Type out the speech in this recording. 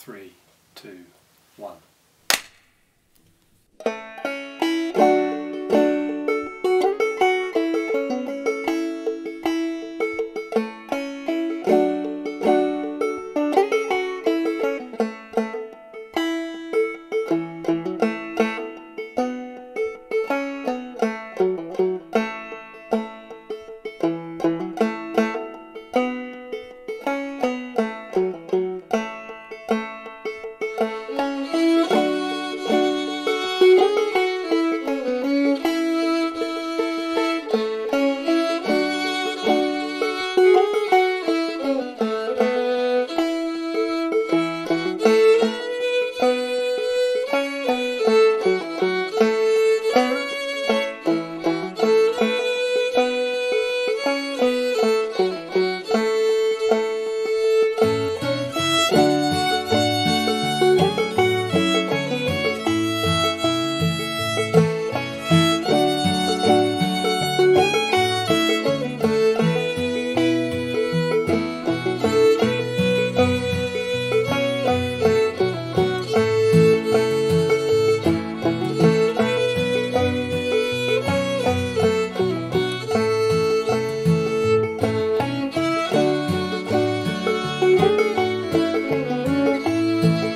three, two, one. Música